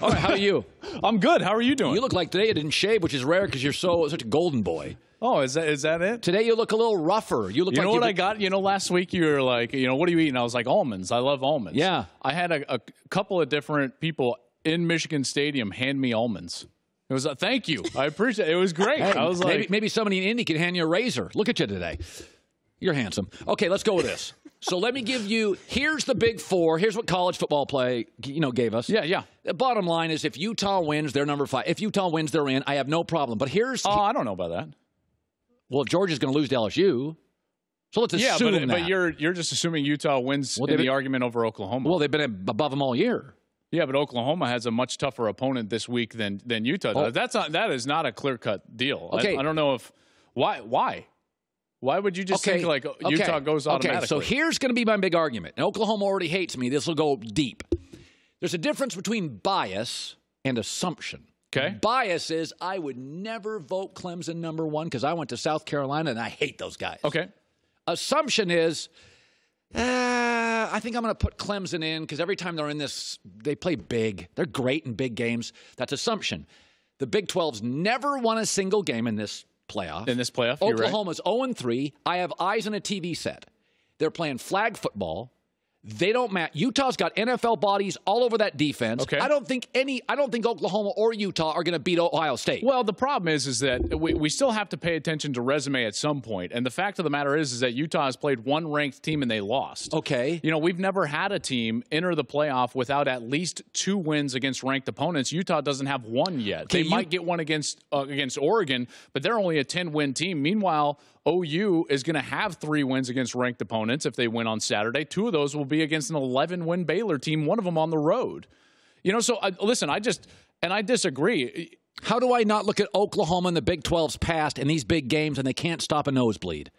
All right, how are you? I'm good. How are you doing? You look like today you didn't shave, which is rare because you're so such a golden boy. oh, is that is that it? Today you look a little rougher. You look You like know what I got? You know, last week you were like, you know, what are you eating? I was like, almonds. I love almonds. Yeah. I had a, a couple of different people in Michigan Stadium hand me almonds. It was a thank you. I appreciate it. It was great. Hey, I was like, maybe, maybe somebody in Indy can hand you a razor. Look at you today. You're handsome. Okay, let's go with this. So let me give you. Here's the big four. Here's what college football play, you know, gave us. yeah, yeah. The bottom line is, if Utah wins, they're number five. If Utah wins, they're in. I have no problem. But here's Oh, I don't know about that. well, if Georgia's going to lose to LSU, so let's Yeah, assume but, that. but you're you're just assuming Utah wins Well, in the argument over Oklahoma. well, they've been above them all year. yeah, but Oklahoma has a much tougher opponent this week than than Utah does. Oh. That's not that is not a clear cut deal. I- Okay. I, don't know if why why why would you just think like Utah goes automatically? Okay, so here's going to be my big argument. And Oklahoma already hates me. This will go deep. There's a difference between bias and assumption. Okay. Bias is I would never vote Clemson number one because I went to South Carolina and I hate those guys. okay. Assumption is uh, I think I'm going to put Clemson in because every time they're in this, they play big. They're great in big games. That's assumption. The Big 12's never won a single game in this playoff. In this playoff, right. Oklahoma's 0 3. I have eyes on a TV set. They're playing flag football. They don't match. Utah's got NFL bodies all over that defense. Okay. I don't think any. I don't think Oklahoma or Utah are going to beat Ohio State. Well, the problem is, is that we, we still have to pay attention to resume at some point. And the fact of the matter is, is that Utah has played one ranked team and they lost. Okay. You know, we've never had a team enter the playoff without at least two wins against ranked opponents. Utah doesn't have one yet. Okay, they you- might get one against uh, against Oregon, but they're only a 10 win team. Meanwhile, OU is going to have three wins against ranked opponents if they win on Saturday. Two of those will be against an 11 win Baylor team, one of them on the road. You know, so uh, listen, I just, and I disagree. How do I not look at Oklahoma and the Big 12's past in these big games and they can't stop a nosebleed?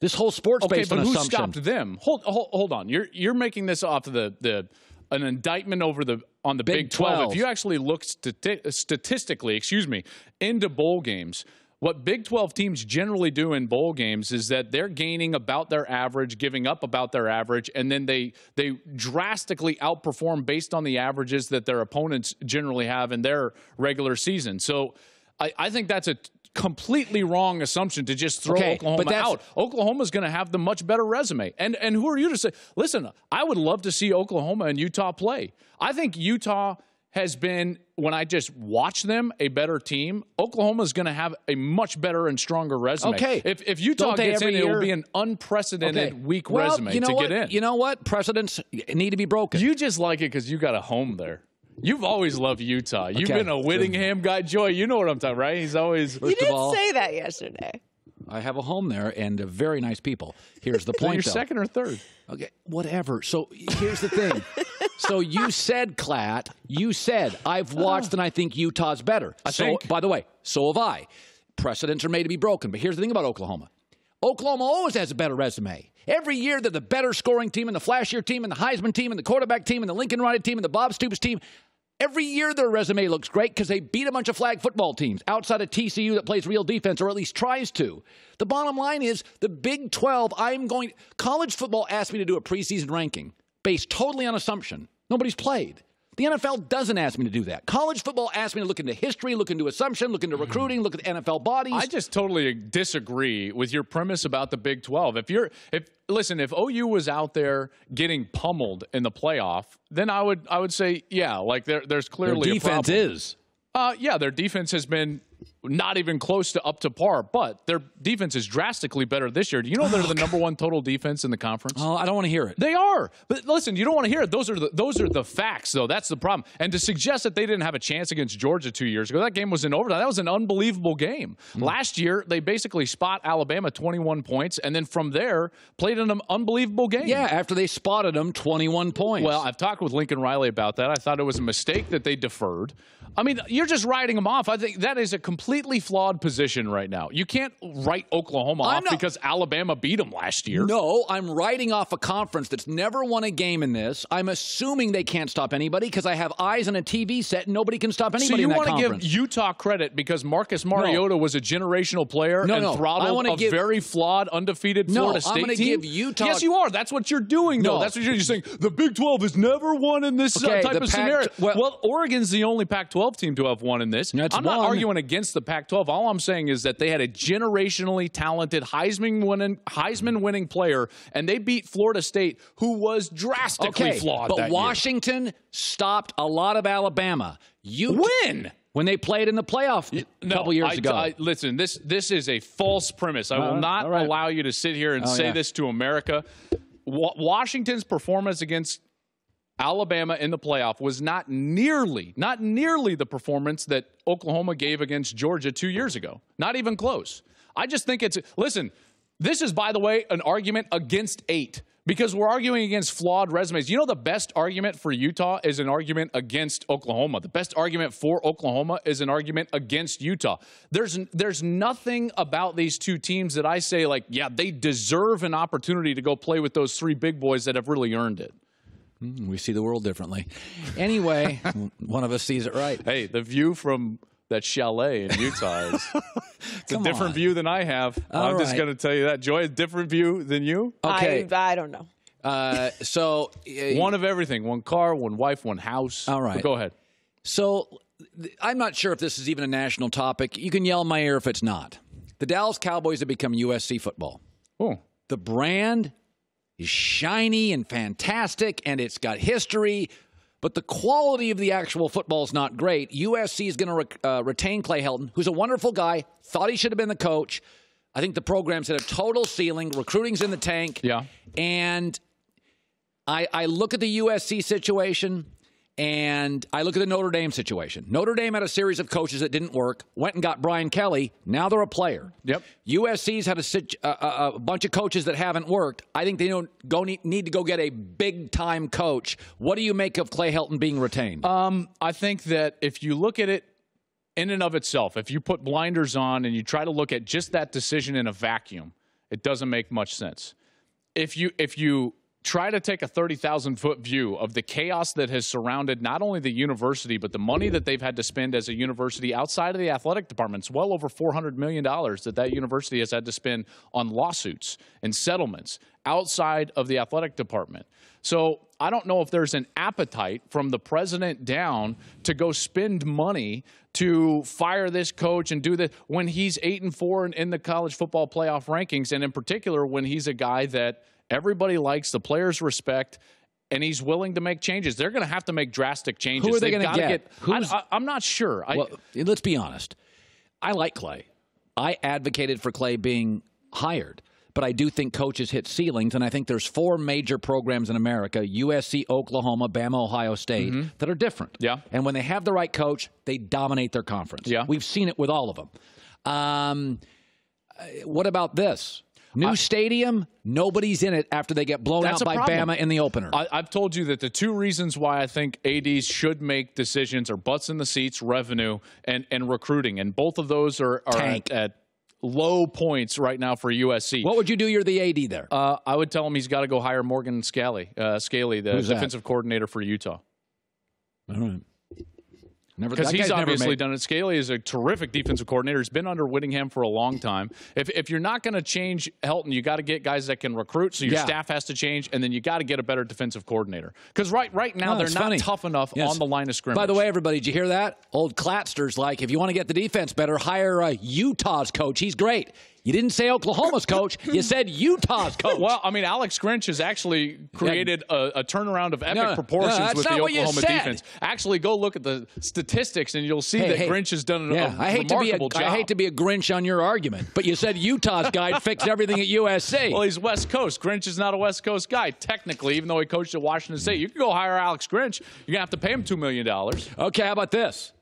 This whole sport's Okay, based but on who assumption. stopped them? Hold, hold, hold on. You're you're making this off of the the an indictment over the on the Big, Big 12. 12. If you actually look stati- statistically, excuse me, into bowl games, what Big 12 teams generally do in bowl games is that they're gaining about their average, giving up about their average, and then they they drastically outperform based on the averages that their opponents generally have in their regular season. So I, I think that's a completely wrong assumption to just throw Okay, Oklahoma out. Oklahoma's going to have the much better resume. And and who are you to say? Listen, I would love to see Oklahoma and Utah play. I think Utah has been when I just watch them a better team. Oklahoma's going to have a much better and stronger resume. Okay. If if Utah gets in, every it will be an unprecedented Okay. weak well, resume you know to what? get in. You know what? Precedents need to be broken. You just like it because you got a home there. You've always loved Utah. You've Okay. been a Whittingham guy, Joy. You know what I'm talking, right? He's always. You First of did all, say that yesterday. I have a home there and very nice people. Here's the So point, you're though. second or third. Okay, whatever. So here's the thing. so you said, Klatt, you said, I've watched and I think Utah's better. So, by the way, so have I. Precedents are made to be broken. But here's the thing about Oklahoma Oklahoma always has a better resume. Every year, they're the better scoring team and the flashier team and the Heisman team and the quarterback team and the Lincoln Riley team and the Bob Stoops team. Every year, their resume looks great because they beat a bunch of flag football teams outside of TCU that plays real defense or at least tries to. The bottom line is the Big 12, I'm going, college football asked me to do a preseason ranking based totally on assumption. Nobody's played. The NFL doesn't ask me to do that. College football asks me to look into history, look into assumption, look into recruiting, look at the NFL bodies. I just totally disagree with your premise about the Big 12. If you're if listen, if OU was out there getting pummeled in the playoff, then I would I would say yeah, like there there's Their clearly a defense is. Uh, yeah, their defense has been not even close to up to par, but their defense is drastically better this year. Do you know they're the oh, number one total defense in the conference? Oh, I don't want to hear it. They are, but listen, you don't want to hear it. Those are the those are the facts, though. That's the problem. And to suggest that they didn't have a chance against Georgia two years ago, that game was in overtime. That was an unbelievable game. Hmm. Last year, they basically spot Alabama twenty one points, and then from there played an unbelievable game. Yeah, after they spotted them 21 points. Well, I've talked with Lincoln Riley about that. I thought it was a mistake that they deferred. I mean, you're just writing them off. I think that is a complete completely flawed position right now. You can't write Oklahoma I'm off not- because Alabama beat them last year. No, I'm writing off a conference that's never won a game in this. I'm assuming they can't stop anybody because I have eyes on a TV set and nobody can stop So anybody you in that want to give. Utah credit because Marcus Mariota was a generational player No, and no. Throttled a give- very flawed, undefeated No, Florida I'm gonna team. give Utah- Yes, you are. That's what you're doing, though. No. That's what you're, you're saying. The Big 12 has never won in this uh, Okay, type of Pac- scenario. well- Well, Oregon's the only Pac-12 team to have won in this. I'm not one. arguing against the Pac-12. All I'm saying is that they had a generationally talented Heisman winning Heisman winning player, and they beat Florida State, who was drastically okay, flawed. but that year. Washington stopped a lot of Alabama. You win when they played in the playoff a No, couple years I, ago. I- listen, this this is a false premise. I will uh, not all right. allow you to sit here and Oh, say yeah. this to America. Wa- Washington's performance against Alabama in the playoff was not nearly, not nearly the performance that Oklahoma gave against Georgia two years ago. Not even close. I just think it's listen. This is, by the way, an argument against eight because we're arguing against flawed resumes. You know, the best argument for Utah is an argument against Oklahoma. The best argument for Oklahoma is an argument against Utah. There's there's nothing about these two teams that I say like, yeah, they deserve an opportunity to go play with those three big boys that have really earned it. We see the world differently. Anyway, one of us sees it right. Hey, the view from that chalet in Utah is it's a different on. view than I have. All I'm just going to tell you that. Joy, a different view than you. Okay. I, I don't know. Uh, so uh, One of everything. One car, one wife, one house. All right. But go ahead. So th- I'm not sure if this is even a national topic. You can yell in my ear if it's not. The Dallas Cowboys have become USC football. Oh, The brand is shiny and fantastic, and it's got history, but the quality of the actual football is not great. USC is going to re- uh, retain Clay Helton, who's a wonderful guy. Thought he should have been the coach. I think the program's at a total ceiling. Recruiting's in the tank. Yeah. And I, I look at the USC situation and I look at the Notre Dame situation. Notre Dame had a series of coaches that didn't work, went and got Brian Kelly. Now they're a player. Yep. USC's had a, a, a, a bunch of coaches that haven't worked. I think they don't go need, need to go get a big time coach. What do you make of Clay Helton being retained? Um, I think that if you look at it in and of itself, if you put blinders on and you try to look at just that decision in a vacuum, it doesn't make much sense. If you if you try to take a 30,000 foot view of the chaos that has surrounded not only the university but the money that they've had to spend as a university outside of the athletic departments well over 400 million dollars that that university has had to spend on lawsuits and settlements outside of the athletic department. So I don't know if there's an appetite from the president down to go spend money to fire this coach and do this when he's eight and four in, in the college football playoff rankings, and in particular when he's a guy that everybody likes, the players respect. And he's willing to make changes. They're going to have to make drastic changes. Who are they gonna gotta get? Who's- I, am not sure. I, let's be honest. I like Clay. I advocated for Clay being hired, but I do think coaches hit ceilings, and I think there's four major programs in America: USC, Oklahoma, Bama, Ohio State, that are different. Mm-hmm. Yeah. and when they have the right coach, they dominate their conference. Yeah. we've seen it with all of them. Um, what about this? New stadium, nobody's in it after they get blown out by problem. Bama in the opener. I, I've told you that the two reasons why I think ads should make decisions are butts in the seats, revenue, and and recruiting, and both of those are, are at, at low points right now for USC. what would you do? You're the AD there. Uh, I would tell him he's got to go hire Morgan Scalley, uh, Scalley, the Who's that? defensive coordinator for Utah, all right. Never because he's obviously made- done it. Scalley is a terrific defensive coordinator. He's been under Whittingham for a long time. If if you're not going to change Helton, you got to get guys that can recruit. So your Yeah. staff has to change, and then you got to get a better defensive coordinator. Because right right now Oh, they're not funny. tough enough Yes. on the line of scrimmage. By the way, everybody, did you hear that? Old Klatster's like, if you want to get the defense better, hire uh, Utah's coach. He's great. You didn't say Oklahoma's coach. You said Utah's coach. Well, I mean, Alex Grinch has actually created a, a turnaround of epic No, no, proportions that's with the Oklahoma defense. Actually, go look at the statistics, and you'll see Hey, that hey. Grinch has done a, yeah, I hate to be a, job. I hate to be a Grinch on your argument, but you said Utah's guy fixed everything at USC. Well, he's West Coast. Grinch is not a West Coast guy, technically, even though he coached at Washington State. You can go hire Alex Grinch. You're going to have to pay him $2 million. okay, how about this?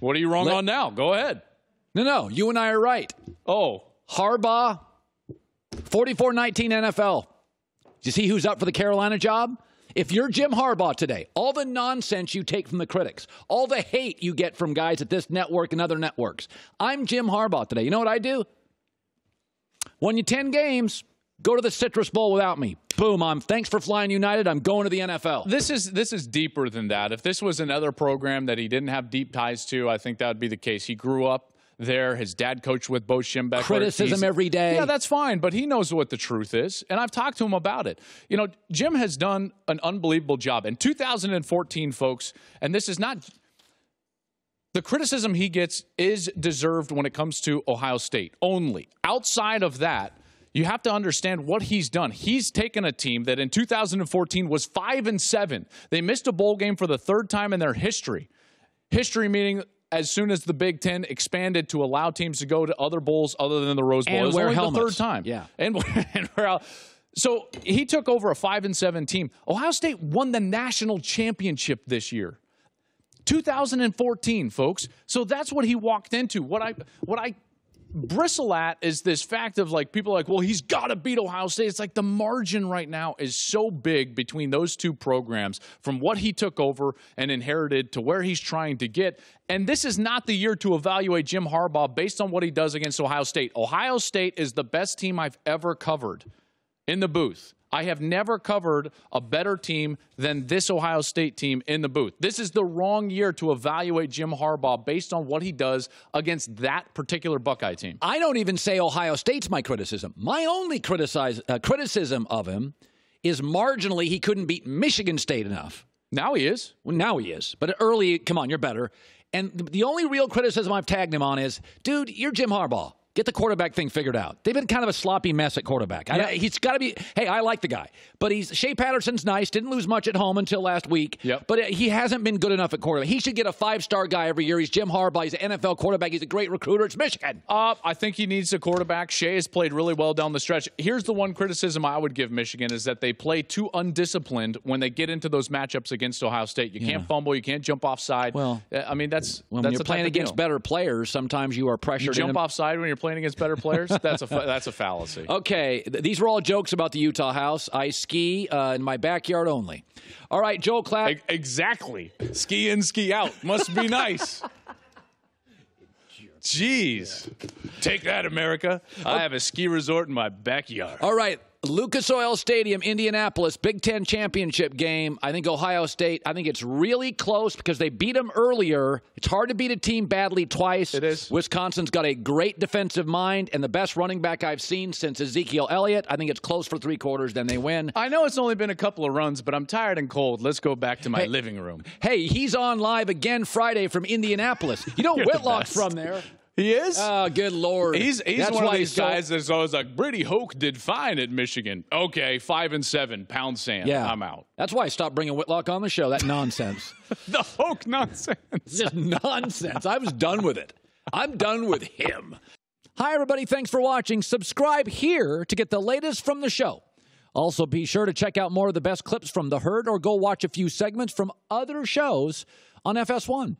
What are you wrong Let- on now? Go ahead. No, no, you and I are right. Oh, Harbaugh, 44-19 NFL. Do you see who's up for the Carolina job? If you're Jim Harbaugh today, all the nonsense you take from the critics, all the hate you get from guys at this network and other networks, I'm Jim Harbaugh today. You know what I do? Won you 10 games, go to the Citrus Bowl without me. Boom, I'm thanks for flying United. I'm going to the NFL. This is this is deeper than that. If this was another program that he didn't have deep ties to, I think that would be the case. He grew up there. His dad coached with Bo Schembechler. Criticism every day. Yeah, that's fine, but he knows what the truth is, and I've talked to him about it. You know, Jim has done an unbelievable job. In 2014, folks, and this is not the criticism he gets is deserved when it comes to Ohio State only. Outside of that, you have to understand what he's done. He's taken a team that in 2014 was 5 and 7. They missed a bowl game for the third time in their history. History meaning as soon as the Big Ten expanded to allow teams to go to other bowls other than the Rose Bowl. And it was wear only helmets. the third time. Yeah. And, and wear so he took over a five and seven team. Ohio State won the national championship this year. 2014, folks. So that's what he walked into. What I what I bristle at is this fact of like people like, well, he's got to beat Ohio State. It's like the margin right now is so big between those two programs from what he took over and inherited to where he's trying to get. And this is not the year to evaluate Jim Harbaugh based on what he does against Ohio State. Ohio State is the best team I've ever covered in the booth. I have never covered a better team than this Ohio State team in the booth. This is the wrong year to evaluate Jim Harbaugh based on what he does against that particular Buckeye team. I don't even say Ohio State's my criticism. My only criticize, uh, criticism of him is marginally he couldn't beat Michigan State enough. Now he is. Well, now he is. But early, come on, you're better. And the only real criticism I've tagged him on is, dude, you're Jim Harbaugh. Get the quarterback thing figured out. They've been kind of a sloppy mess at quarterback. I- he's got to be. Hey, I like the guy, but he's Shea Patterson's nice. Didn't lose much at home until last week. Yep. But he hasn't been good enough at quarterback. He should get a five star guy every year. He's Jim Harbaugh. He's an NFL quarterback. He's a great recruiter. It's Michigan. Uh, I think he needs a quarterback. Shea has played really well down the stretch. Here's the one criticism I would give Michigan is that they play too undisciplined when they get into those matchups against Ohio State. You can't fumble. You can't jump offside. Well- Uh, I mean that's When that's you're playing against deal. better players, sometimes you are pressured. You jump offside when you're playing against better players. That's a that's a fallacy. Okay, th- these were all jokes about the Utah house. I ski uh, in my backyard only. All right, Joel Klatt. E- Exactly. Ski in, ski out. Must be nice. Jeez. Take that, America. I have a ski resort in my backyard. All right, Lucas Oil Stadium, Indianapolis, Big Ten championship game. I think Ohio State. I think it's really close because they beat them earlier. It's hard to beat a team badly twice. It is. Wisconsin's got a great defensive mind and the best running back I've seen since Ezekiel Elliott. I think it's close for three quarters. Then they win. I know it's only been a couple of runs, but I'm tired and cold. Let's go back to my living room. Hey, he's on live again Friday from Indianapolis. You know Whitlock's from there. He is? Oh, good lord. He's he's That's one of why these he's so- guys that's always like Brady Hoke did fine at Michigan. Okay, five and seven, pound sand. Yeah, I'm out. That's why I stopped bringing Whitlock on the show. That nonsense. The Hoke nonsense. just nonsense. I was done with it. I'm done with him. Hi, everybody. Thanks for watching. Subscribe here to get the latest from the show. Also, be sure to check out more of the best clips from The Herd or go watch a few segments from other shows on FS1.